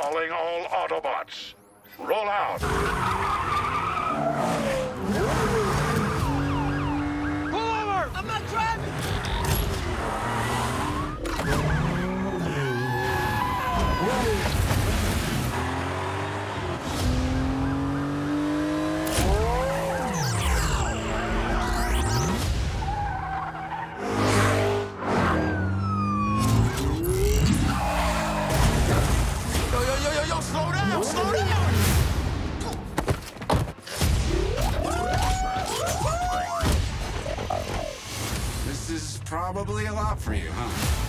Calling all Autobots. Roll out. Pull over! I'm not driving! This is probably a lot for you, huh?